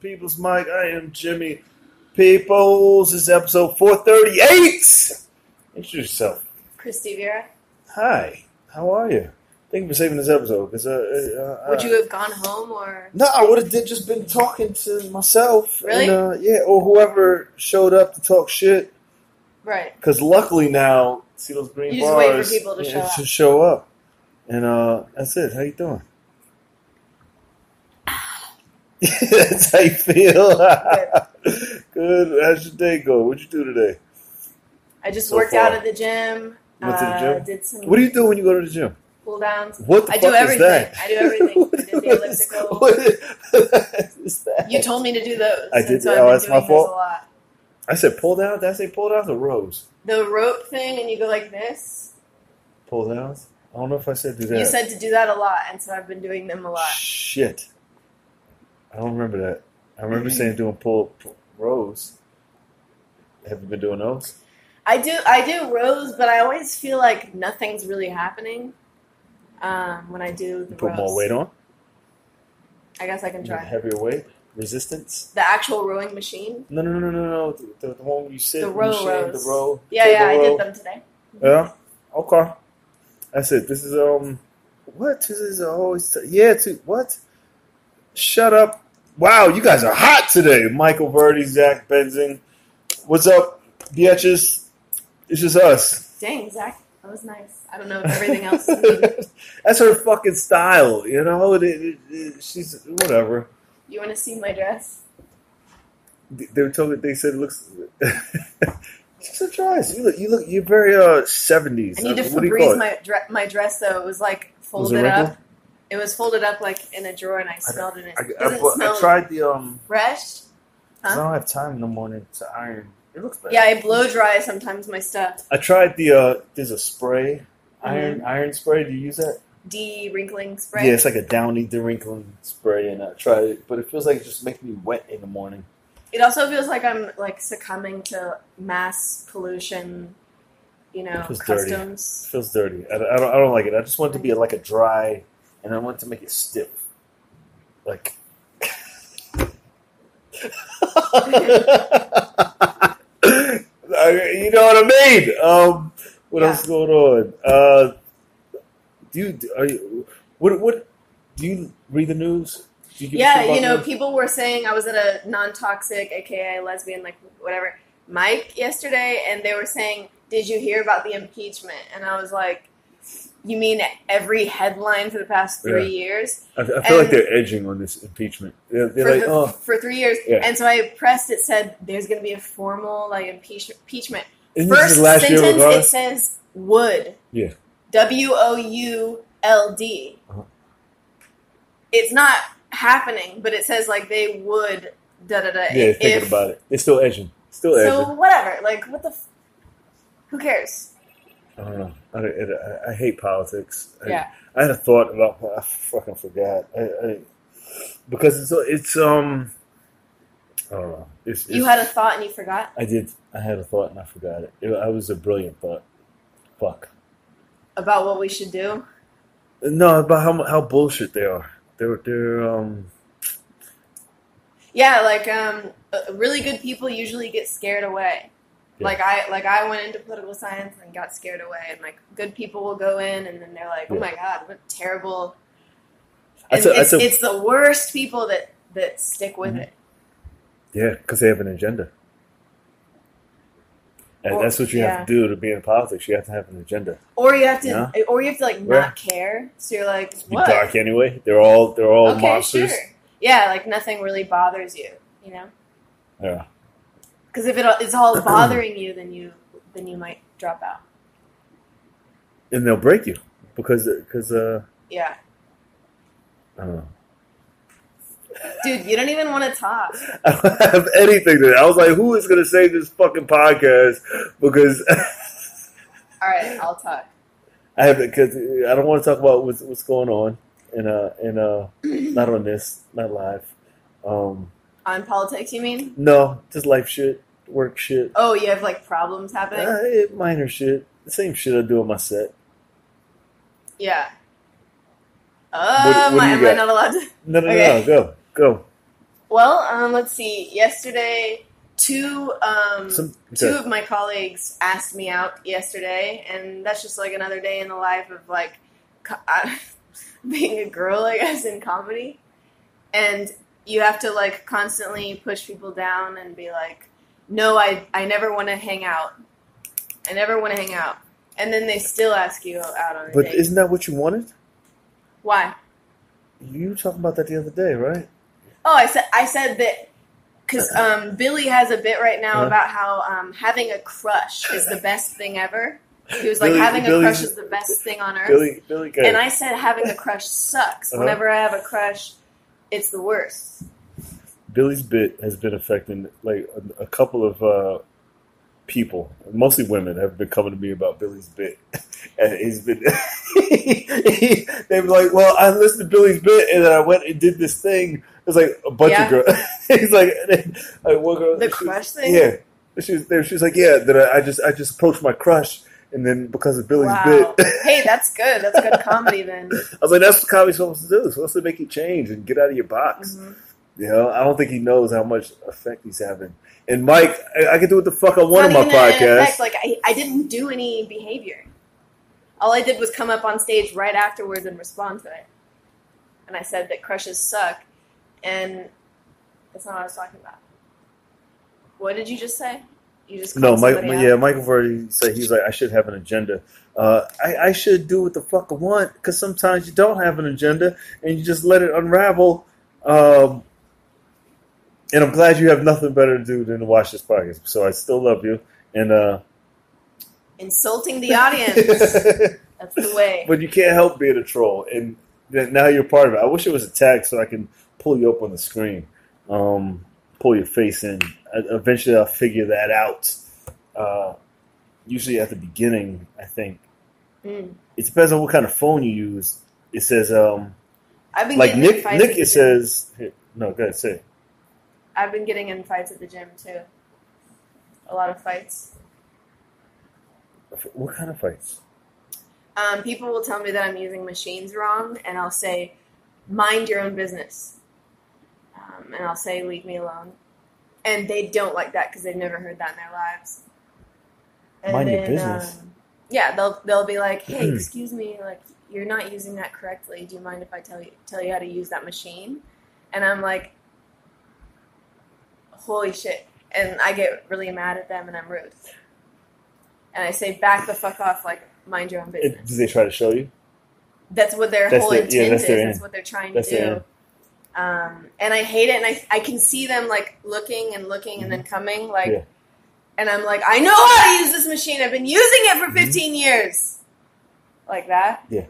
People's Mic. I am Jimmy Peoples. This is episode 438. Introduce yourself. Kristy Vera. Hi, how are you? Thank you for saving this episode. Cause, uh, uh, Would uh, you have gone home or? No, I would have just been talking to myself. Really? And, uh, yeah, or whoever showed up to talk shit. Right. Because luckily now, see those green You just wait for people to yeah, show up. To show up. And uh, that's it. How you doing? That's how you feel. Good. How's your day go? What'd you do today? I just So worked far. out at the gym. Went to the uh. Did some What do you do when you go to the gym? cool downs. What the I fuck do is everything. that? I do everything. I did the elliptical. What is that? You told me to do those. I did- So oh, that's my fault? I said pull down. Did I say pull down or rows? The rope thing, and you go like this. Pull downs? I don't know if I said do that. You said to do that a lot, and so I've been doing them a lot. Shit. I don't remember that. I remember saying doing pull, pull rows. Have you been doing those? I do. I do rows, but I always feel like nothing's really happening um, when I do the You put rows. more weight on? I guess I can try. Heavier weight? Resistance? The actual rowing machine. No, no, no, no, no, no. The, the, the one where you sit, The row rows. the row. Yeah, yeah, I row. did them today. Yeah. Okay. That's it. This is um. What this is always yeah. To what? Shut up! Wow, you guys are hot today. Michael Verdi, Zach Benzing. What's up, bitches? It's just us. Dang, Zach, that was nice. I don't know if everything else. That's her fucking style, you know. It, it, it, she's whatever. You want to see my dress? They were told. They said it looks. She's so dress. You look. You look. You're very uh seventies. I need to what do you call Febreze my dre- my dress though. It was like Was folded it up. It was folded up like in a drawer, and I smelled it. I, It I, I, tried the um. fresh. Huh? I don't have time in the morning to iron. It looks bad. Yeah, I blow dry sometimes my stuff. I tried the uh. There's a spray, iron Mm-hmm. iron spray. Do you use that? De wrinkling spray. Yeah, it's like a downy dewrinkling spray, and I tried it, but it feels like it just makes me wet in the morning. It also feels like I'm like succumbing to mass pollution. You know, It feels dirty. It feels dirty. I, I don't. I don't like it. I just want it to be like a dry, and I want to make it stiff, like. you know what I mean? Um, what Yeah. else is going on? Uh, do you? Are you? What? What? Do you read the news? Do you Yeah, you know, news? people were saying I was at a non-toxic, aka lesbian, like whatever, mic yesterday, and they were saying, "Did you hear about the impeachment?" And I was like, "You mean every headline for the past three years I, I feel like they're edging on this impeachment. They're, they're for, like, the, oh, for three years?" Yeah. And so I pressed. It said there's going to be a formal like impeach- impeachment. isn't First the last year sentence it says would. Yeah. W O U L D. Uh-huh. It's not happening, but it says like they would da da da. Yeah, thinking about it. They're still edging. Still edging. So whatever. Like what the? F- who cares? I don't know. I, I, I hate politics. I, Yeah. I had a thought about. I fucking forgot. I, because it's it's um. I don't know. It's, You it's- had a thought and you forgot I did. I had a thought and I forgot it. it. I was a brilliant thought. Fuck. about what we should do. No, about how how bullshit they are. They're they're um. Yeah, like um, uh, really good people usually get scared away. Yeah. Like I like I went into political science and got scared away, and like good people will go in and then they're like, oh Yeah. my god, what terrible. That's And a- it's, a- it's the worst people that that stick with Mhm. it. Yeah, because they have an agenda. And Or- that's what you yeah. have to do to be in politics. You have to have an agenda. Or you have to, Yeah. or you have to like not care. So you're like, what? dark anyway. They're all they're all okay, monsters. sure. Yeah, like nothing really bothers you, you know. Yeah. Because if it, it's all bothering you, then you then you might drop out. And they'll break you because because uh Yeah, I don't know. dude, you don't even want to talk. I don't have anything to I was like, who is gonna save this fucking podcast? Because All right, I'll talk. I have because I don't want to talk about what's what's going on and uh and uh not on this, not live. Um On politics, you mean? no, just life shit, work shit. Oh, you have like problems happening. Uh, minor shit. The same shit I do on my set. yeah. What- Uh, what am I not allowed to? No, no, Okay. no, go, go. Well, um, let's see. Yesterday, two um, Some, two of my colleagues asked me out yesterday, and that's just like another day in the life of like co- being a girl, I guess, in comedy. And you have to like constantly push people down and be like, "No, I I never want to hang out. I never want to hang out." And then they still ask you out on a But date. isn't that what you wanted? Why? You were talking about that the other day, right? Oh, I said I said that because um, Billy has a bit right now Uh-huh. about how um, having a crush is the best thing ever. He was like Billy- having a crush is the best thing on earth, Billy, Billy, and I said having a crush sucks. Uh-huh. Whenever I have a crush, it's the worst. Billy's bit has been affecting like a, a couple of uh, people, mostly women, have been coming to me about Billy's bit, and he's been. they were like, "Well, I listened to Billy's bit, and then I went and did this thing." It was like a bunch Yeah. of girls. he's like, like one girl, The crush thing? Yeah, she was, she was like, "Yeah." That I, I just I just approached my crush, and then because of Billy's Wow. bit, hey, that's good. That's good comedy then. I was like, "That's what comedy's supposed to do. It's supposed to make you change and get out of your box." Mhm. You know, I don't think he knows how much effect he's having. And Mike, I, I can do what the fuck I want on my podcast. effect, Like I, I didn't do any behavior. All I did was come up on stage right afterwards and respond to it. And I said that crushes suck, and that's not what I was talking about. What did you just say? You just no, Mike. Yeah, Michael Verdi said he's like, I should have an agenda. Uh, I, I should do what the fuck I want because sometimes you don't have an agenda and you just let it unravel. Um, and I'm glad you have nothing better to do than to watch this podcast. So I still love you. And uh, Insulting the audience. that's the way. but you can't help being a troll, and now you're part of it. I wish it was a tag so I can pull you up on the screen, um, pull your face in. Eventually, I'll figure that out. Uh, usually, at the beginning, I think Mm. it depends on what kind of phone you use. It says um, I've been like Nick. Nick, it says here, no. Go ahead, say. It. I've been getting in fights at the gym too. A lot of fights. What kind of fights? Um, people will tell me that I'm using machines wrong, and I'll say, "Mind your own business," um, and I'll say, "Leave me alone." And they don't like that because they've never heard that in their lives. And Mind your business? Um, yeah, they'll they'll be like, "Hey, excuse me, like you're not using that correctly. Do you mind if I tell you tell you how to use that machine?" And I'm like, "Holy shit!" And I get really mad at them, and I'm rude. And I say, "Back the fuck off! Like, mind your own business." It, do they try to show you? That's what their That's whole their- intent yeah, is. That's what they're trying That's to do. Um, and I hate it, and I, I can see them like looking and looking and then coming, like, Mm-hmm. Yeah. and I'm like, I know how to use this machine. I've been using it Mm-hmm. for 15 years, like that. Yeah.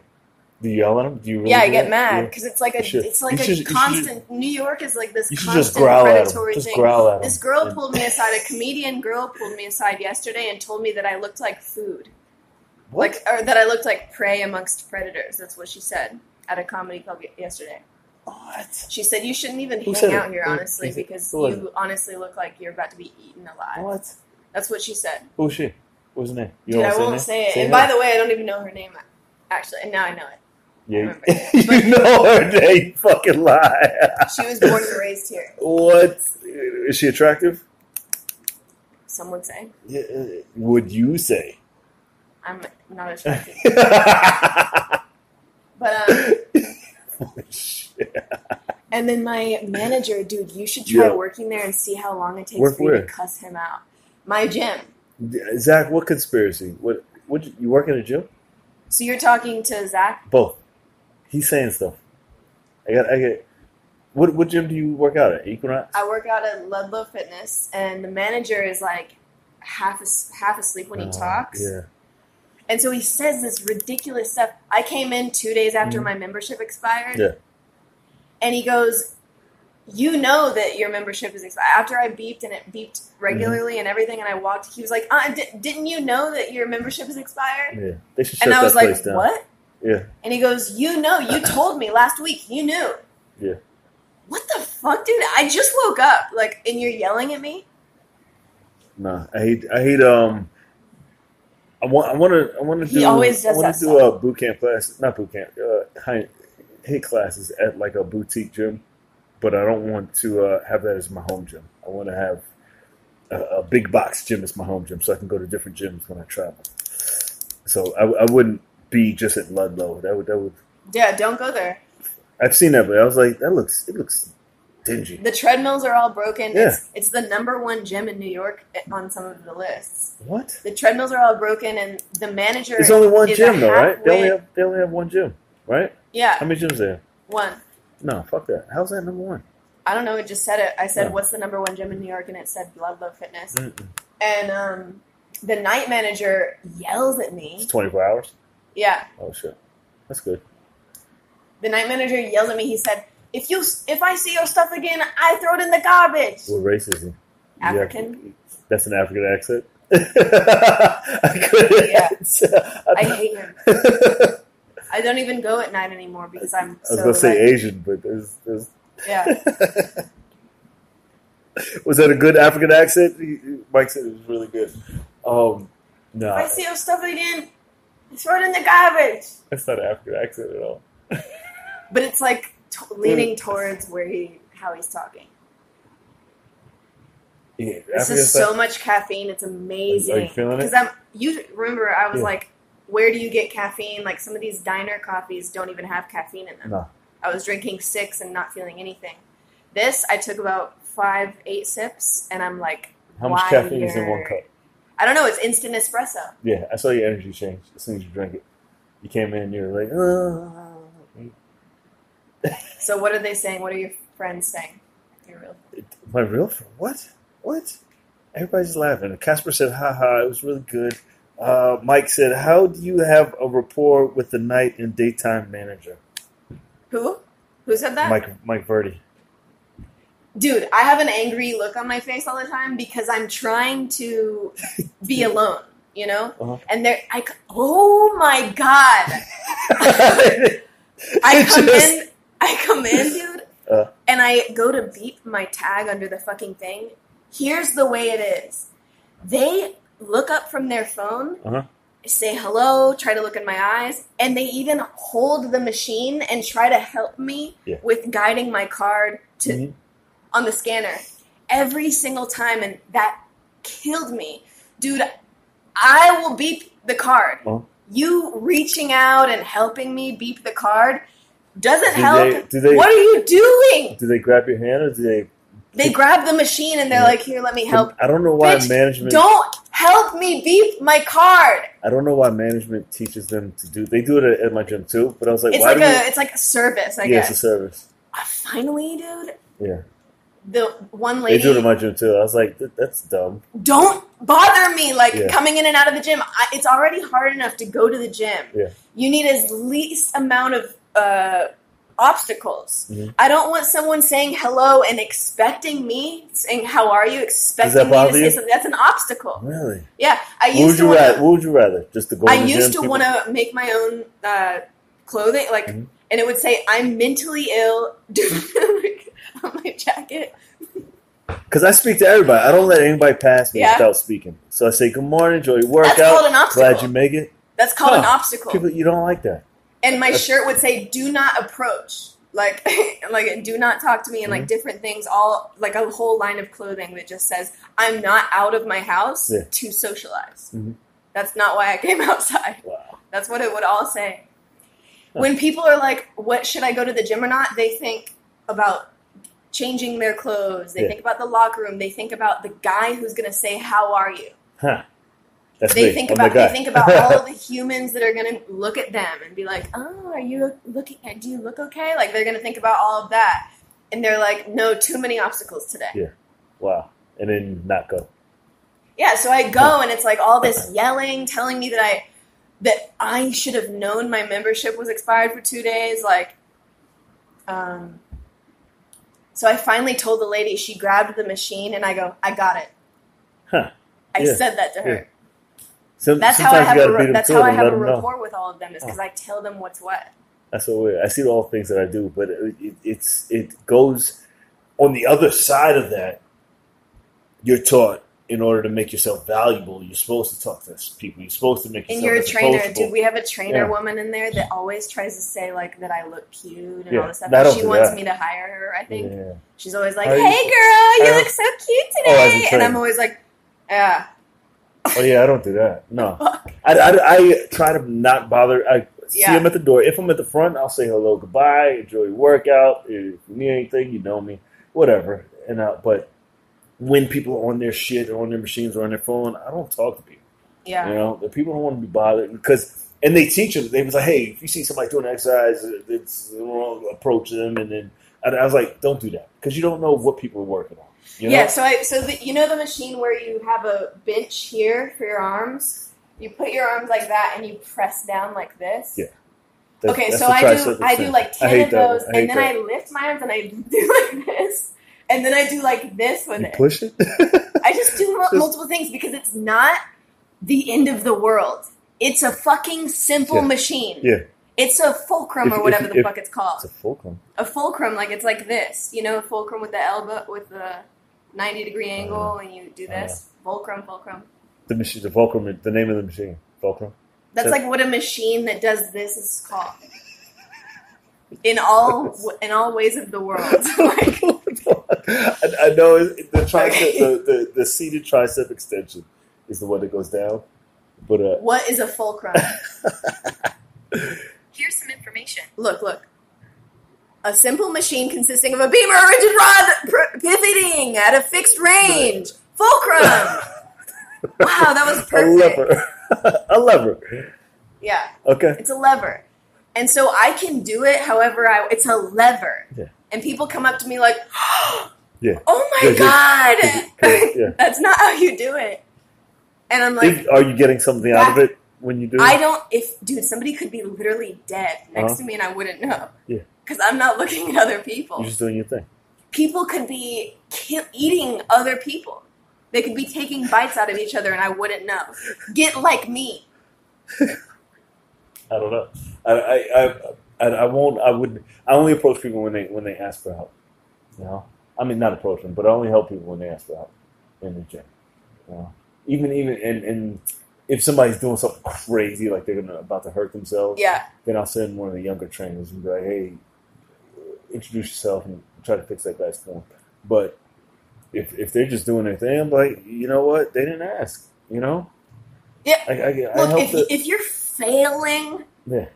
Do you yell at them? Do you? Really yeah, I get that? mad because it's like a should. it's like You a should- you should- constant. New York is like this constant just growl at them. predatory Just thing. growl at them. This girl And- pulled me aside. A comedian girl pulled me aside yesterday and told me that I looked like food. What? like or that I looked like prey amongst predators. That's what she said at a comedy club yesterday. What? She said you shouldn't even Who hang out it? here, honestly, is it- because who was you honestly look like you're about to be eaten alive. What? That's what she said. Who's she? What's her name? You Dude, I wanna won't say, her say it. and her by the way, I don't even know her name actually, and now I know it. yeah, you know her name. Fucking lie. She was born and raised here. what? Is she attractive? Some would say Yeah, uh, would you say? I'm not attractive, but um, and then my manager, dude, you should try Yeah. working there and see how long it takes Work for you to cuss him out. My gym. Zach, what conspiracy? What? What? You work in a gym? So you're talking to Zach? Both. He's saying stuff. I got. I get. What? What gym do you work out at? Equinox. I work out at Ludlow Fitness, and the manager is like half as, half asleep when he Oh, talks, Yeah. And so he says this ridiculous stuff. I came in two days after Mhm. my membership expired, Yeah. and he goes, "You know that your membership is expired." After I beeped and it beeped regularly and everything, and I walked, he was like, uh, di- "Didn't you know that your membership is expired?" Yeah. They should shut And I was like, down. "What?" Yeah. And he goes, "You know, you told me last week. You knew." Yeah. What the fuck, dude? I just woke up, like, and you're yelling at me. Nah, I hate. I hate. Um, I want. I want to. I want to do. He always does I want to do a boot camp class. Not boot camp. Uh, high, HIIT classes at like a boutique gym. but I don't want to uh, have that as my home gym. I want to have a, a big box gym as my home gym, so I can go to different gyms when I travel. So I, I wouldn't be just at Ludlow. That would that would. Yeah, don't go there. I've seen that, but I was like, that looks it looks dingy. The treadmills are all broken. Yeah. It's, it's the number one gym in New York on some of the lists. What? The treadmills are all broken, and the manager. There's only one gym though, right? They only have they only have one gym, right? Yeah, How many gyms there? one. No, fuck that. How's that number one? I don't know. It just said it. I said, Oh. "What's the number one gym in New York?" And it said Ludlow Fitness. Mm-mm. And um, the night manager yells at me. It's 24 hours. Yeah, Oh shit, that's good. the night manager yells at me. He said, "If you if I see your stuff again, I throw it in the garbage." What racism? African. That's an African accent. I couldn't. Yeah. answer. I hate him. I don't even go at night anymore because I'm I was so gonna say like- Asian, but there's, there's yeah. was that a good African accent? Mike said it was really good. Um, no, If I see your stuff again, I throw it in the garbage. that's not an African accent at all. But it's like t- leaning towards where he how he's talking. Yeah, This is so much caffeine. It's amazing. Are you feeling it? Because I'm. You remember I was Yeah. like, where do you get caffeine? Like some of these diner coffees don't even have caffeine in them. No. I was drinking six and not feeling anything. This I took about five, eight sips, and I'm like, How much caffeine is in one cup? I don't know. It's instant espresso. Yeah, I saw your energy change as soon as you drank it. You came in, you were like, "Ah." So what are they saying? What are your friends saying? You're real. My real friend? What? What? Everybody's laughing. Casper said, "Ha ha! it was really good. Uh, Mike said, how do you have a rapport with the night and daytime manager? Who? Who said that? Mike Mike Verdi. Dude, I have an angry look on my face all the time because I'm trying to be alone, you know? Uh-huh. And there, I, c- oh my god. I come just- in, I come in, dude, Uh. and I go to beep my tag under the fucking thing. Here's the way it is. They look up from their phone, Uh-huh. say hello, try to look in my eyes, and they even hold the machine and try to help me Yeah. with guiding my card to Mhm. on the scanner every single time, and that killed me, dude. I will beep the card. Uh-huh. You reaching out and helping me beep the card doesn't Do help. they- do they- what are you doing? Do they grab your hand or do they? They grab the machine and they're Yeah. like, "Here, let me help." I don't know why Bitch, management. Don't help me beep my card. I don't know why management teaches them to do. They do it at, at my gym too, but I was like, It's why like do a, we, it's like a service, I guess. yeah, it's a service. Uh, finally, dude, Yeah, the one lady. they do it at my gym too. I was like, "That- that's dumb. don't bother me like Yeah. coming in and out of the gym I, it's already hard enough to go to the gym Yeah. you need as least amount of uh, obstacles Mhm. i don't want someone saying hello and expecting me saying how are you expecting that me to say you? something that's an obstacle Really? yeah i What used would to you wanna, rather? What would you rather? Just to go? i used to want to make my own uh, clothing like Mhm. and it would say i'm mentally ill on my jacket Because I speak to everybody. I don't let anybody pass me Yeah. without speaking. So I say, "Good morning, enjoy your That's workout. called an obstacle. Glad you make it." that's called an obstacle People, you don't like that. And my shirt would say do not approach like like do not talk to me and like Mhm. different things all like a whole line of clothing that just says i'm not out of my house Yeah. to socialize Mhm. that's not why i came outside Wow. that's what it would all say Huh. when people are like what should i go to the gym or not they think about changing their clothes they Yeah. think about the locker room they think about the guy who's going to say how are you Huh. That's they me. think I'm about the they think about all the humans that are going to look at them and be like, "Oh, are you looking? Do you look okay?" Like they're going to think about all of that, and they're like, "No, too many obstacles today." Yeah. wow. And then not go. Yeah, so I go and it's like all this yelling, telling me that I that I should have known my membership was expired for two days. Like, um, so I finally told the lady. She grabbed the machine, and I go, "I got it." Huh. I Yeah. said that to her. Yeah. Some, That's how I have a that's how I have a know. rapport with all of them is because oh. I tell them what's what. That's so weird. I see all the things that I do, but it, it, it's it goes on the other side of that. You're taught in order to make yourself valuable, you're supposed to talk to people. You're supposed to make yourself And you're a trainer, approachable. dude. We have a trainer Yeah. woman in there that always tries to say like that I look cute and Yeah. all this stuff. She wants that. me to hire her. I think Yeah. she's always like, "Hey, you- girl, you look so cute Oh, today," and. I'm always like, "Yeah, Oh yeah, I don't do that. No. I, I, I try to not bother. I see Yeah. them at the door. If I'm at the front, I'll say hello, goodbye, enjoy your workout. If you need anything, you know me, whatever. And uh, but when people are on their shit or on their machines or on their phone, I don't talk to people. Yeah, You know, the people don't want to be bothered because, and they teach them. They was like, hey, if you see somebody doing exercise, it's wrong. Approach them, and then I was like, don't do that because you don't know what people are working on. You know? yeah. So I so the, you know the machine where you have a bench here for your arms. You put your arms like that and you press down like this. Yeah. That- okay, that's so I do I do like ten of those. And then that. I lift my arms and I do like this, and then I do like this with You it. push it. I just do Just- multiple things because it's not the end of the world. It's a fucking simple Yeah. machine. Yeah. It's a fulcrum If- or if- whatever the if- fuck it's called. it's a fulcrum. A fulcrum, like it's like this. You know, a fulcrum with the elbow with the ninety degree angle, and you do this. Fulcrum, fulcrum. The machine, the fulcrum. The name of the machine, fulcrum. That's So- like what a machine that does this is called. In all in all ways of the world. like, I, I know the tricep, the, the the seated tricep extension is the one that goes down, but uh, what is a fulcrum? Here's some information. Look, look. A simple machine consisting of a beam or a rigid rod pr- pivoting at a fixed range. Fulcrum. wow, that was perfect. a lever, a lever. Yeah, Okay, it's a lever. And so I can do it however I it's a lever. Yeah. And people come up to me like, Yeah. "Oh my Yeah, yeah. god." yeah. That's not how you do it. And I'm like, are you getting something out of it when you do? I don't. If dude, somebody could be literally dead next Uh-huh. to me, and I wouldn't know. Yeah. Because I'm not looking at other people. You're just doing your thing. People could be ki- eating other people. They could be taking bites out of each other, and I wouldn't know. Get like me. I don't know. I I, I I I won't. I would. I only approach people when they when they ask for help. You know. I mean, not approach them, but I only help people when they ask for help in the gym. You know. Even even and and if somebody's doing something crazy, like they're gonna about to hurt themselves, Yeah. then I'll send one of the younger trainers and be like, "Hey, introduce yourself and try to fix that guy's form." But if if they're just doing their thing, I'm like, you know what? They didn't ask. You know. Yeah. I, I, I Look, if, the, if you're failing, yeah.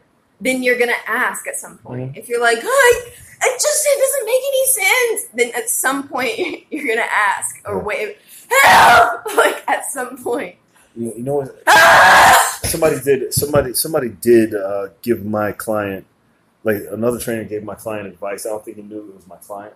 then you're gonna ask at some point. Mhm. If you're like, "Hi, it just it doesn't make any sense," then at some point you're gonna ask or Yeah. wave, "Help!" Like at some point. You, you know what? Ah! somebody did somebody somebody did uh, give my client like another trainer gave my client advice. I don't think he knew it was my client,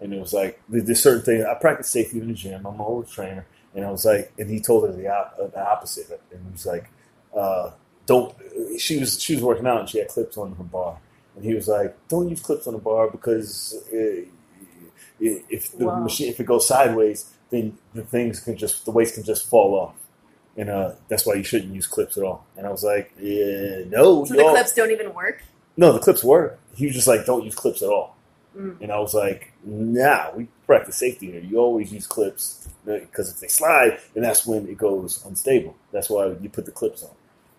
and it was like there's certain things. I practice safety in the gym. I'm an old trainer, and I was like, and he told her the, op- uh, the opposite, and he was like, uh, don't. She was she was working out and she had clips on her bar, and he was like, don't use clips on the bar because uh, if the Wow. machine if it goes sideways, then the things can just the weights can just fall off and uh, that's why you shouldn't use clips at all. And I was like, yeah, no, So the y'all- clips don't even work. no, the clips work. He was just like, don't use clips at all. Mm. And I was like, nah, we practice safety here. You always use clips because if they slide, then that's when it goes unstable. That's why you put the clips on.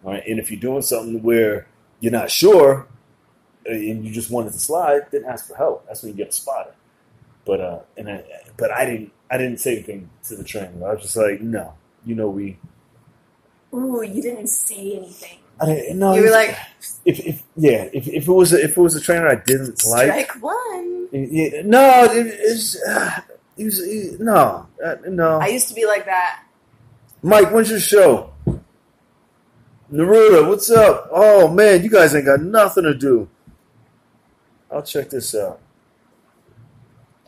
All right, and if you're doing something where you're not sure uh, and you just want it to slide, then ask for help. That's when you get a spotter. But uh, and I, but I didn't I didn't say anything to the trainer. I was just like, no, you know we. Ooh, you didn't say anything. I didn't, no, you were like, if, if yeah, if, if it was a, if it was a trainer I didn't like, strike one. yeah, no, it, it's uh, he was, he, no, uh, no. I used to be like that. Mike, when's your show? Naruto, what's up? Oh man, you guys ain't got nothing to do. I'll check this out.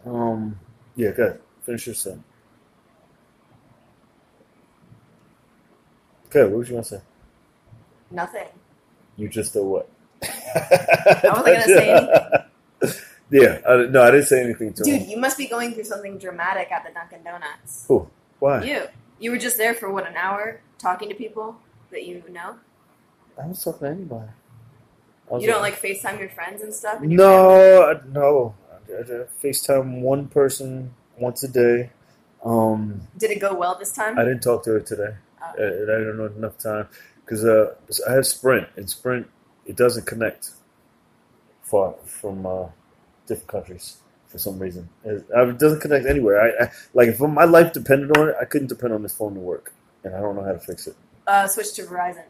Um, yeah, good. Finish your set. Okay, what was you gonna say? Nothing. You just a what? I wasn't gonna say anything. yeah, I, no, I didn't say anything to Dude, him. you must be going through something dramatic at the Dunkin' Donuts. Cool. Why? You. You were just there for what, an hour talking to people that you know? I was talking to anybody. You don't like FaceTime your friends and stuff? and No, I- no. I, I FaceTime one person once a day. Um, Did it go well this time? I didn't talk to her today. Oh. Uh, I don't know enough time because uh, I have Sprint and Sprint it doesn't connect far from uh, different countries for some reason. It, uh, it doesn't connect anywhere. I, I like if my life depended on it, I couldn't depend on this phone to work, and I don't know how to fix it. Uh, switch to Verizon.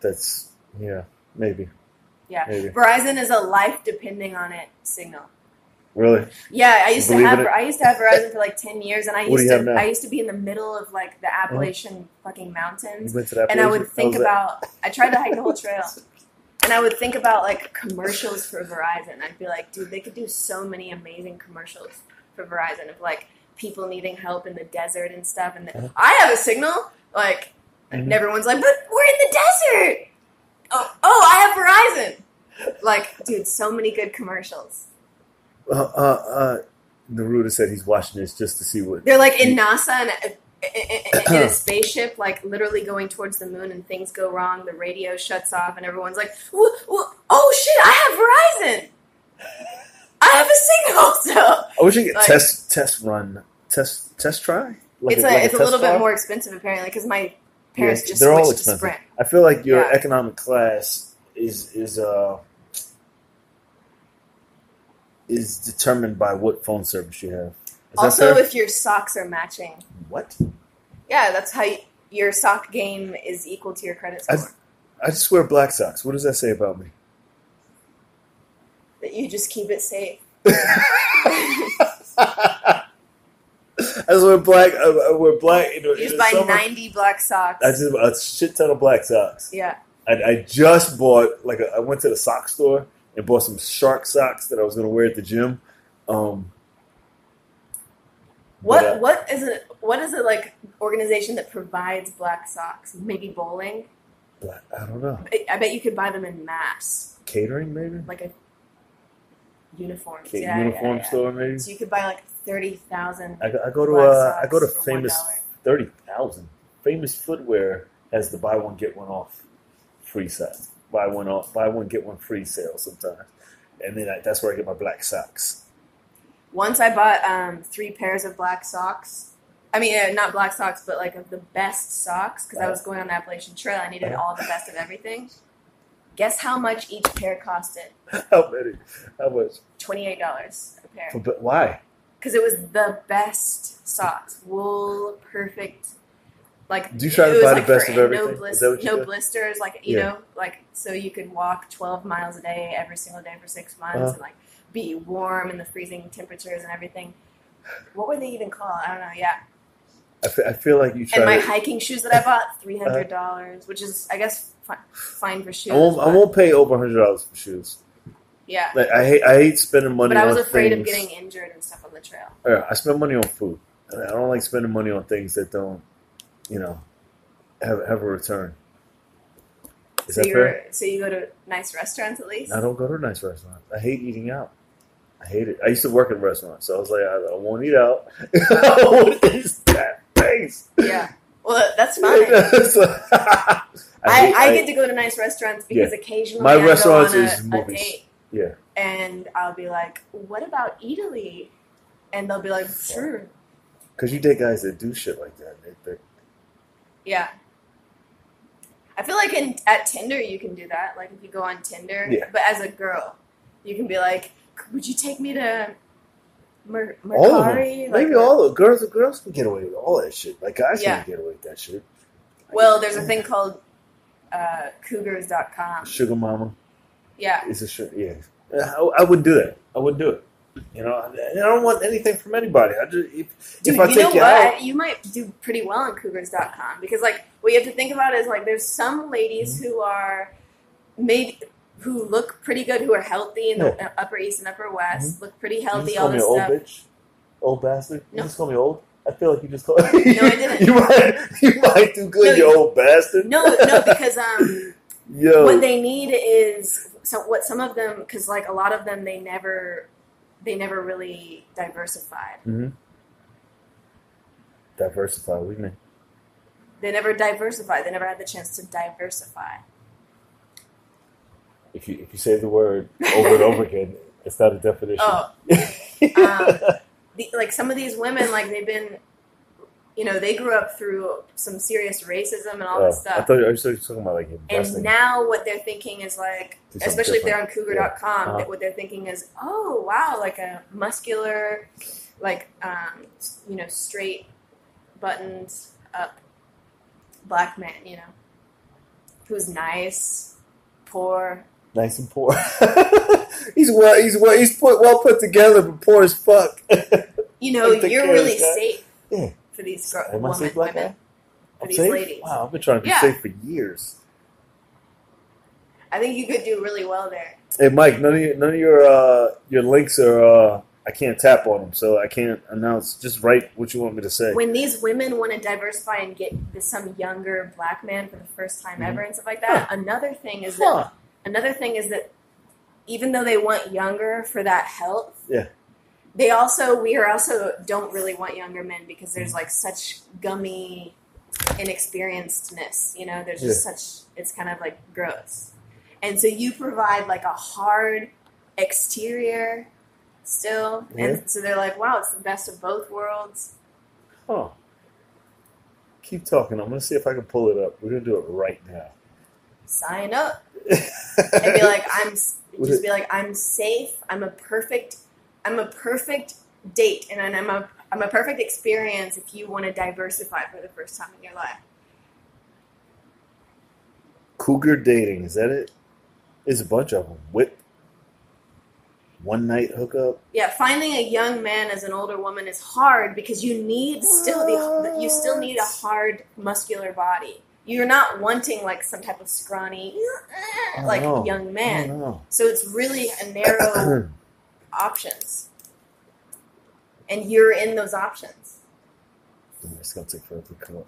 That's yeah, maybe, Yeah. maybe. Verizon is a life depending on it signal. Really, Yeah, I used to have? I used to have Verizon for like ten years, and I used to? I used to be in the middle of like the Appalachian fucking mountains, you went to that, and I would think that? about I tried to hike the whole trail, and I would think about like commercials for Verizon. I'd be like, dude, they could do so many amazing commercials for Verizon of like people needing help in the desert and stuff. And Uh-huh. I have a signal, like, and Mhm. everyone's like, but we're in the desert. Oh, oh, I have Verizon. Like, dude, so many good commercials. Uh, uh, uh, Naruto said he's watching this just to see what. They're like in NASA and in, in a spaceship, like literally going towards the moon, and things go wrong. The radio shuts off, and everyone's like, "Wha- wha- "Oh shit! I have Verizon. I have a signal." So I wish you could Like- test test run test test try. Like it's a, like it's a test little bit more expensive apparently because my parents Yeah, just they're all switched to expensive. Sprint. I feel like your Yeah. economic class is is uh is determined by what phone service you have. Is Also, if your socks are matching, what? yeah, that's how you, your sock game is equal to your credit score. I just wear black socks. What does that say about me? that you just keep it safe. I just wear black. I, I wear black. The- You just buy summer, ninety black socks. I just a shit ton of black socks. yeah. I, I just bought like a, I went to the sock store and bought some shark socks that I was going to wear at the gym. Um, What but, uh, what is it? What is it like? Organization that provides black socks? Maybe bowling. but I don't know. I, I bet you could buy them in mass, Catering maybe. like a uniforms. Ca- yeah, yeah, uniform yeah. store maybe. So you could buy like thirty thousand. I, go- I go to black uh, I go to famous $1. thirty thousand. Famous footwear has the buy one get one off free sale. Buy one off, buy one get one free sale sometimes, and then I, that's where I get my black socks. Once I bought um, three pairs of black socks. I mean, uh, not black socks, but like of the best socks because I was going on the Appalachian Trail. I needed all the best of everything. Guess how much each pair costed? How many? How much? Twenty eight dollars a pair. But why? because it was the best socks, wool, perfect. Like Do you try to buy the best of everything? No, Is blis- that what you no blisters, like you Yeah. know, like so you could walk twelve miles a day every single day for six months Uh-huh. and like be warm in the freezing temperatures and everything. What were they even called? I don't know. Yeah, I feel like you try. and my to, hiking shoes that I bought three hundred dollars, which is I guess fi- fine for shoes. I won't. I won't pay over hundred dollars for shoes. Yeah, Like I hate. I hate spending money. but I was afraid of getting injured and stuff on the trail. Yeah, I spend money on food. I don't like spending money on things that don't, you know, have have a return. Is so that you fair? so you go to nice restaurants at least. I don't go to nice restaurants. I hate eating out. I hate it. I used to work in restaurants, so I was like, I, I won't eat out. what is that face? Yeah. Well, that's fine. I, I, I, get to go to nice restaurants because occasionally My I go restaurants on a, is a movies. date yeah. and I'll be like, "What about Italy?" And they'll be like, "Sure." Because you date guys that do shit like that. They, Yeah. I feel like in at Tinder you can do that. Like if you go on Tinder, Yeah. but as a girl, you can be like, "Would you take me to Mer- all of them. Like, Maybe all the girls. The girls can get away with all that shit. Like guys Yeah. can't get away with that shit. Well, there's a thing called uh, Cougars.com. Sugar mama. Yeah. It's a shirt. Yeah, I, I wouldn't do that. I wouldn't do it. You know, I don't want anything from anybody. I just if, Dude, if I you take know you what? out, You might do pretty well on Cougars.com because, like, what you have to think about is like there's some ladies Mm-hmm. who are made who look pretty good, who are healthy in the uh, Upper East and Upper West, look pretty you healthy, all this old stuff. bitch, old bastard. You No. just call me old. I feel like you just called. No, I didn't. you might, you might do good, No, you you- old bastard. No, no, because um, Yo, what they need is so what some of them because like a lot of them they never they never really diversified. hmm diversify. You mean? They never diversified. They never had the chance to diversify. If you if you say the word over and over again, it's not a definition. Oh, um, the, like some of these women, like they've been you know, they grew up through some serious racism and all Oh, this I stuff. thought I was talking about like and now what they're thinking is like, especially if they're on different. cougar.com, Uh-huh. that what they're thinking is, oh, wow, like a muscular, like, um, you know, straight, buttoned up black man, you know, who's nice, poor. nice and poor. he's well. He's well. He's put well put together, but poor as fuck. You know, you're really safe Yeah. For these girl, Am I women, safe like women, that? for I'm these safe. ladies. Wow, I've been trying to be Yeah. safe for years. I think you could do really well there. Hey, Mike, none of your, none of your uh, your links are. Uh, I can't tap on them, so I can't announce. Just write what you want me to say. when these women want to diversify and get this, some younger black man for the first time Mhm. ever and stuff like that, another thing is that Huh. another thing is that even though they want younger for that health, Yeah. They also we are also don't really want younger men because there's like such gummy inexperiencedness. You know, there's just such it's kind of like gross, and so you provide like a hard exterior still, and so they're like, wow, it's the best of both worlds. Huh. Keep talking. I'm gonna see if I can pull it up. We're gonna do it right now. Sign up. and be like, I'm just be like, I'm safe. I'm a perfect, I'm a perfect date, and I'm a I'm a perfect experience if you want to diversify for the first time in your life. Cougar dating. Is that it? There's a bunch of them. Whip. One night hookup. Yeah, finding a young man as an older woman is hard because you need still the you still need a hard muscular body. You're not wanting like some type of scrawny like young man. So it's really a narrow options. And you're in those options. Gonna forever come up.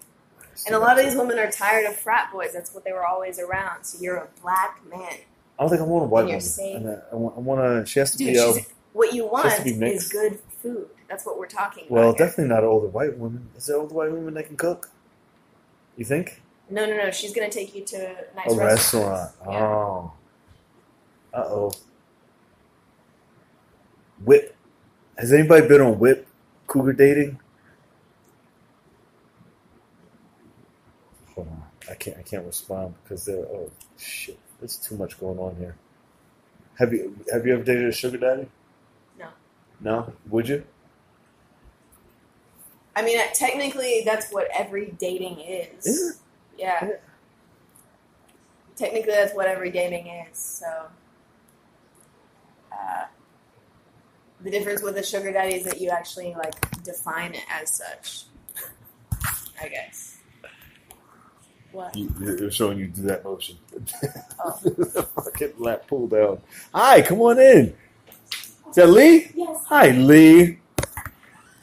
And a lot of these women are tired of frat boys. That's what they were always around. So you're a black man. I don't think I want a white woman. safe. I, I want. I want to. She has to Dude, be. Um, what you want to be is good food. That's what we're talking well, about. here. definitely not an older white woman. Is there an older white woman that can cook? You think? No, no, no. She's going to take you to nice a restaurants. restaurant. Yeah. Oh. Uh oh. Whip. Has anybody been on Whip? Cougar dating? Hold on. I can't. I can't respond because they're. Oh shit! There's too much going on here. Have you Have you ever dated a sugar daddy? No. No. Would you? I mean, technically, that's what every dating is. Is it? Yeah. Yeah. Technically, that's what every dating is. So, uh, the difference with a sugar daddy is that you actually like define it as such. I guess. What? You, you're showing you do that motion. Oh. Fucking lap pull down. Hi, come on in. Is that Lee? Yes. Hi, Lee.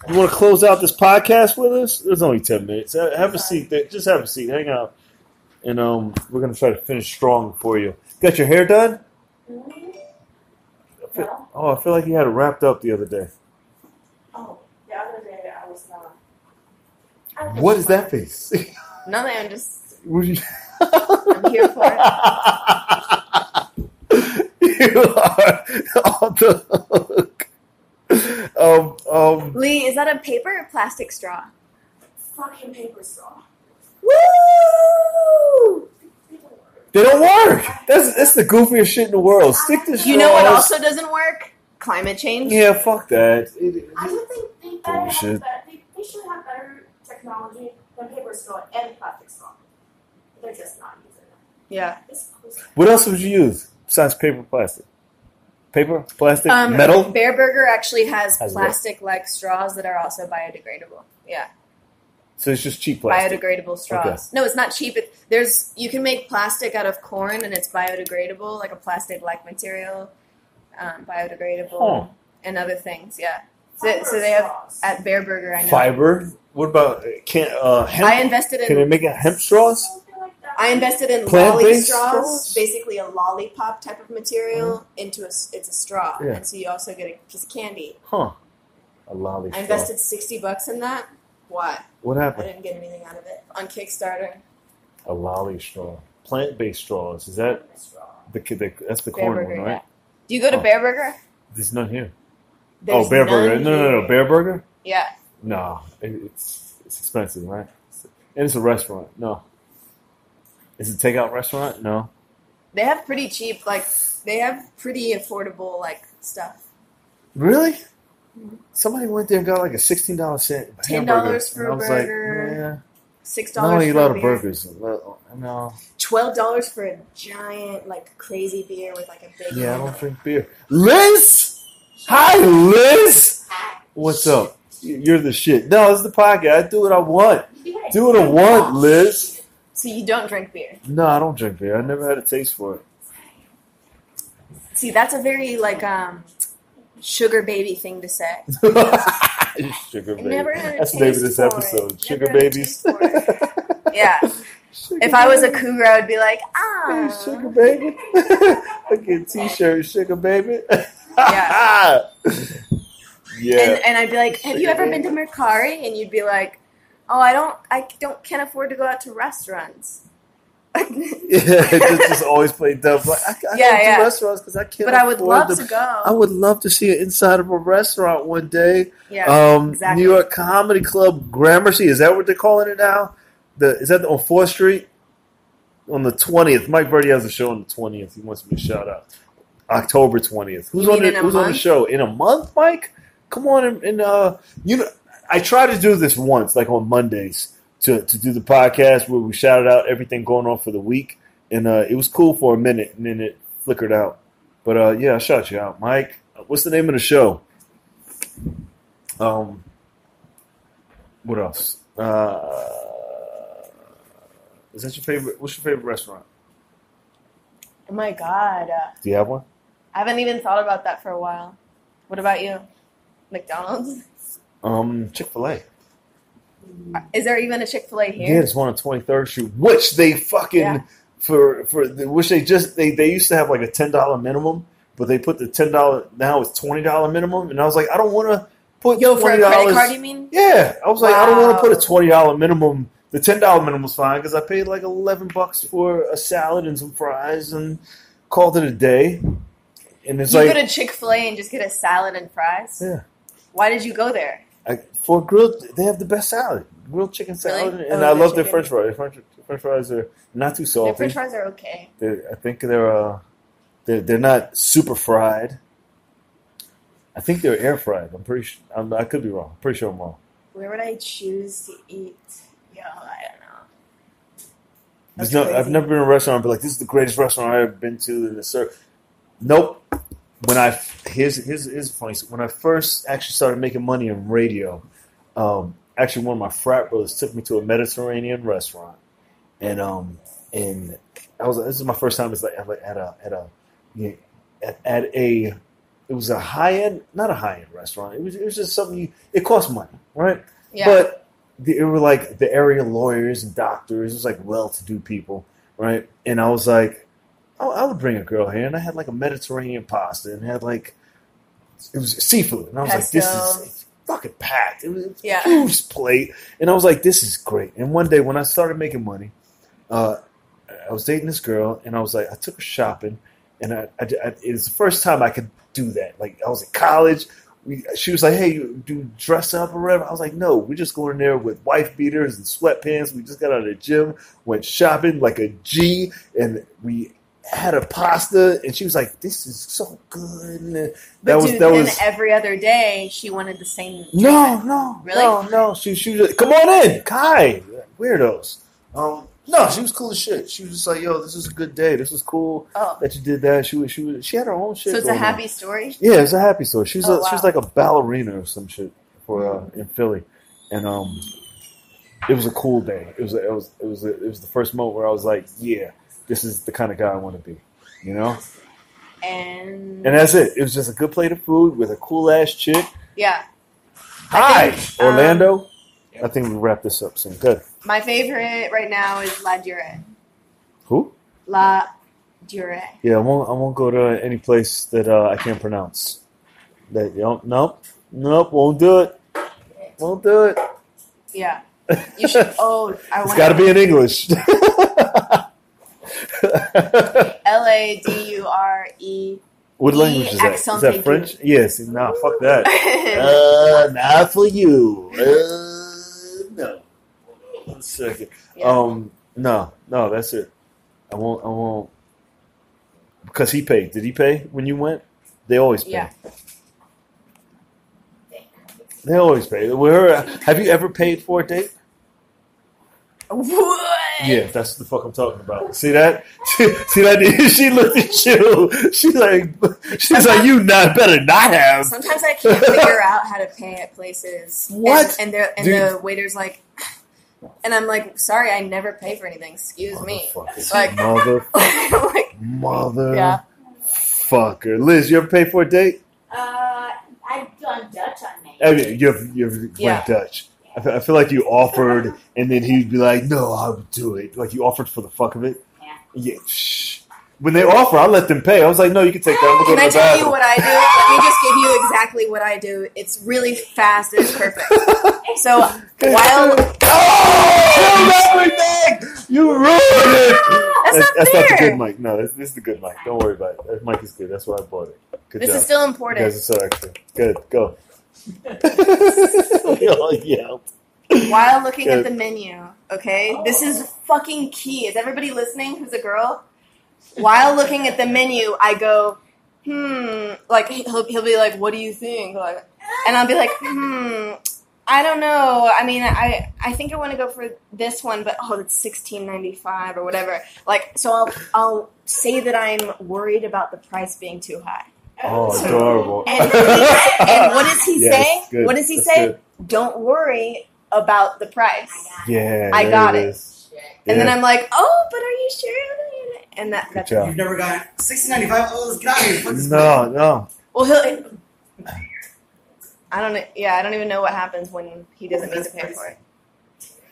You want to close out this podcast with us? There's only ten minutes. Have a seat. There. Just have a seat. Hang out, and um, we're gonna try to finish strong for you. Got your hair done? No. Oh, I feel like you had it wrapped up the other day. Oh, the other day I was not. I was What is that face? Nothing. I'm just. I'm here for it. you are on the hook. Um, um, Lee, is that a paper or plastic straw? Fucking paper straw. Woo! They don't work. That's that's the goofiest shit in the world. Stick to You know what also doesn't work? Climate change. Yeah, fuck that. It- I just think they better Bullshit. have better, they, they should have better technology than paper straw and plastic straw. They're just not using it. Yeah. What else would you use besides paper, plastic? Paper, plastic, Um, metal. Bareburger actually has Has plastic-like straws that are also biodegradable. Yeah, So it's just cheap plastic. biodegradable straws. No, it's not cheap. It, there's you can make plastic out of corn and it's biodegradable, like a plastic-like material, um, biodegradable, Huh. and other things. Yeah. So, so they have at Bareburger. I know. Fiber. What about can uh, hemp? I invested in. Can they make it hemp straws? Something like that. I invested in Plant-based lolly straws, straws? basically a lollipop type of material into a It's a straw, Yeah. and so you also get a piece of candy. Huh? A lolly I straw. invested sixty bucks in that. Why? What happened? I didn't get anything out of it on Kickstarter. A lolly straw. Plant-based straws. Is that the, the that's the Bear corn Burger, one, right? yeah. Do you go to Oh. Bareburger? There's none here. There's oh, Bareburger. No, no, no. Bareburger. Yeah. No, it, it's It's expensive, right? And it's a restaurant. No. Is it a takeout restaurant? No. They have pretty cheap, like they have pretty affordable like stuff. Really? Somebody went there and got like a sixteen dollar cent $10 hamburger, for a I was burger, Six Like, yeah, I don't dollars eat a lot of burgers. No, Twelve dollars for a giant, like crazy beer with like a big. yeah, I don't drink beer. Liz, hi, Liz. What's up? You're the shit. No, it's the podcast. I do what I want. Do what I want, Liz. So you don't drink beer. No, I don't drink beer. I never had a taste for it. See, that's a very like um sugar baby thing to say. Sugar baby. never had That's the name of this for it. episode. Never Sugar babies. taste for it. Yeah. Sugar If I was a cougar, I would be like, Hey, ah. sugar baby. Look at t-shirt, sugar baby. Yeah. yeah. And, and I'd be like, "Have you ever been to Mercari?" And you'd be like, "Oh, I don't. I don't. Can't afford to go out to restaurants." yeah, just, just always play dumb. Like, I, I Yeah, don't yeah. do restaurants because I can't. but I would love them. to go. I would love to see an inside of a restaurant one day. yeah. um, exactly. New York Comedy Club, Gramercy. Is that what they're calling it now? The is that on Fourth Street on the twentieth? Mike Verdi has a show on the twentieth. He wants me to shout out October twentieth. Who's You on the, Who's on the show in a month, Mike? Come on and, and uh, you know, I try to do this once, like on Mondays, to to do the podcast where we shouted out everything going on for the week, and uh, it was cool for a minute, and then it flickered out. But uh, yeah, I shout you out, Mike. What's the name of the show? Um, what else? Uh, is that your favorite? What's your favorite restaurant? oh my god, uh, Do you have one? I haven't even thought about that for a while. What about you? McDonald's? Um, Chick Fil A. Is there even a Chick Fil A here? There's one on Twenty Third Street, which they fucking Yeah. for for which they just they they used to have like a ten dollar minimum, but they put the ten dollar now it's twenty dollar minimum, and I was like, I don't want to put Yo, for twenty credit dollars. card, you mean? Yeah, I was like, I don't want to put a twenty dollar minimum. The ten dollar minimum was fine because I paid like eleven bucks for a salad and some fries and called it a day. And it's like, you like go to Chick Fil A and just get a salad and fries. Yeah. Why did you go there? I, for grilled, they have the best salad, grilled chicken salad, Really? and Oh, I love their. French fries. French, French fries are not too Their salty. French fries are okay. They're, I think they're uh, they're they're not super fried. I think they're air fried. I'm pretty. Sure, I'm, I could be wrong. Pretty sure I'm wrong. Where would I choose to eat? Yo, I don't know. There's no, I've never been in a restaurant be like, this is the greatest restaurant I've ever been to in the sir. Nope. When I here's here's here's funny. When I first actually started making money in radio, um, actually one of my frat brothers took me to a Mediterranean restaurant, and um and I was this is my first time. It's like at a at a at a at, at a it was a high end, not a high end restaurant. It was it was just something you, it cost money, right? Yeah. But the, it were like the area lawyers and doctors. It was like well-to-do people, right? And I was like, I, I would bring a girl here, and I had like a Mediterranean pasta, and had like it was seafood, and I was like, this is fucking packed. It was a Yeah. huge plate, and I was like, this is great. And one day when I started making money, uh, I was dating this girl, and I was like, I took her shopping, and I, I, I it was the first time I could do that. Like I was in college. We, she was like, "Hey, you do dress up or whatever." I was like, "No, we're just going in there with wife beaters and sweatpants. We just got out of the gym, went shopping like a G, and we had a pasta." And she was like, "This is so good." And that but was dude, that then was every other day she wanted the same. no, treatment. no, Really? no, no. She, she was come on in, Kai. Weirdos. Um, no, she was cool as shit. She was just like, "Yo, this is a good day. This was cool Oh, that you did that." She was, she was, she had her own shit. so it's a going on. happy story. Yeah, it's a happy story. She was Oh, a, she was like a ballerina or some shit for uh, in Philly, and um, it was a cool day. It was a, it was it was a, it was the first moment where I was like, yeah, this is the kind of guy I want to be, you know. And, And that's it. It was just a good plate of food with a cool ass chick. yeah, Hi, think, um, Orlando. I think we wrap this up soon. Good. my favorite right now is Ladurée. Who? La Durée. Yeah, I won't. I won't go to any place that uh, I can't pronounce. That you don't. Nope. Nope. Won't do it. Won't do it. Yeah, you should. Oh, I It's want. got to be in English. L A D U R E. what language is that? Is that. French? Yes. Nah, fuck that. Uh, not for you. Uh, no. One second. Yeah. Um, no, no, that's it. I won't. I won't. Because he paid. Did he pay when you went? They always pay. Yeah. They always pay. Where have you ever paid for a date? What? Yeah, that's the fuck I'm talking about. See that? See that? She looked at you. She's like, she's like, you not better not have. Sometimes I can't figure out how to pay at places. What? And, and, they're- and the waiter's like, and I'm like, sorry, I never pay for anything. Excuse me. Motherfucker. Like- mother, like, mother, Yeah. fucker. Liz, you ever pay for a date? Uh, I've done Dutch on me. I mean, you've you've Yeah. went Dutch. I feel, I feel like you offered, and then he'd be like, "No, I would do it." Like you offered for the fuck of it. Yeah. Yeah. Shh. When they offer, I let them pay. I was like, "No, you can take that. I'm gonna Can I go to the tell you what I do? Let me just give you exactly what I do. It's really fast it's perfect. So while oh, kill everything! You ruined it. Ah, that's not that's not the good mic. No, this, this is the good mic. Don't worry about it. That mic is good. That's why I bought it. Good this job. is still you important. guys are so extra. Good. Go. We all yelled. While looking at the menu, okay? This is fucking key. Is everybody listening who's a girl? While looking at the menu, I go, hmm, like he'll, he'll be like, "What do you think?" Like, and I'll be like, "Hmm, I don't know. I mean, I I think I want to go for this one, but oh, it's sixteen ninety five or whatever." Like, so I'll I'll say that I'm worried about the price being too high. Oh, adorable. And, and what does he Yes, say? good. What does he That's say? good. Don't worry about the price. Yeah, I got it. it. is. And then I'm like, oh, but are you sure? And that, that's. You've never got sixteen ninety five. Oh, let's get out of here. This No, no. well, he'll. I don't. know- Yeah, I don't even know what happens when he doesn't need to pay for it.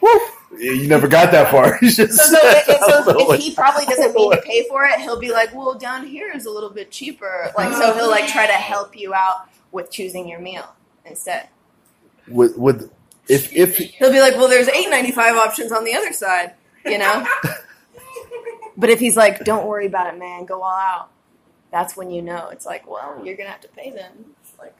Yeah, You never got that far. You just So, so, said, if, so if he probably doesn't mean to pay for it, he'll be like, well, down here is a little bit cheaper. Like, so he'll like try to help you out with choosing your meal instead. with with if if He'll be like, well, there's eight ninety five options on the other side, you know. But if he's like, don't worry about it, man, go all out. That's when you know it's like, well, you're gonna have to pay then. Like,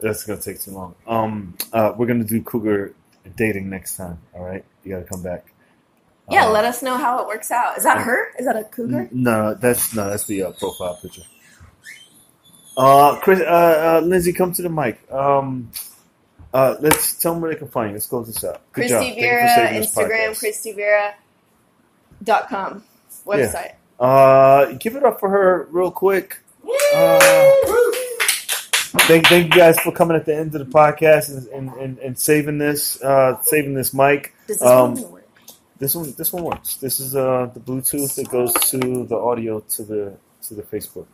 that's gonna take too long. Um, uh, we're gonna do cougar dating next time. All right, you gotta come back. yeah, Uh, let us know how it works out. Is that her? Is that a cougar? No, that's no, that's the uh, profile picture. Uh, Chris, uh, uh, Lindsay, come to the mic. Um, uh, let's tell them where they can find you. Let's close this up. Good job. Kristy you Vera, Instagram. KristyVera.com website. Uh, give it up for her real quick. Uh, thank, thank you guys for coming at the end of the podcast and, and, and, and saving this, uh, saving this mic. This Um, one? This one, this one works. This is uh, the Bluetooth that goes to the audio to the to the Facebook.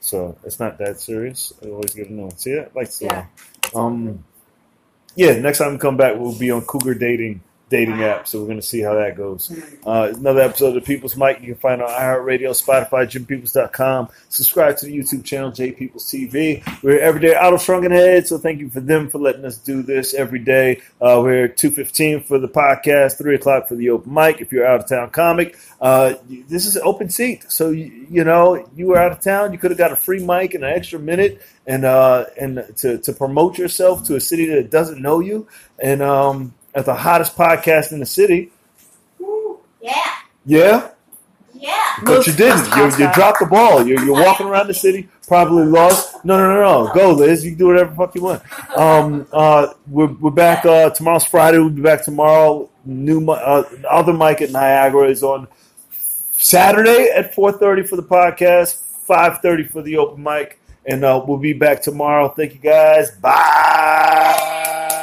So it's not that serious. I always get a new one. See it? Like so. Yeah. Um. Yeah. Next time we come back, we'll be on Cougar Dating dating app. So we're gonna see how that goes. Uh, another episode of People's Mic you can find on iHeartRadio, Spotify, JimPeoples.com. Subscribe to the YouTube channel, J TV. We're everyday out of Shrunken Head, so thank you for them for letting us do this every day. Uh, we're two fifteen for the podcast, three o'clock for the open mic. If you're out of town comic, uh, this is an open seat. So you, you know you were out of town, you could have got a free mic and an extra minute, and uh, and to to promote yourself to a city that doesn't know you, and um, at the hottest podcast in the city. Yeah. Yeah, Yeah. but you didn't. You, you dropped the ball. You're, you're walking around the city, probably lost. No, no, no, no. Go, Liz. You can do whatever the fuck you want. Um, uh, we're, we're back. Uh, tomorrow's Friday. We'll be back tomorrow. New uh, other mic at Niagara is on Saturday at 4:30 for the podcast, 5:30 for the open mic, and uh, we'll be back tomorrow. Thank you guys. Bye.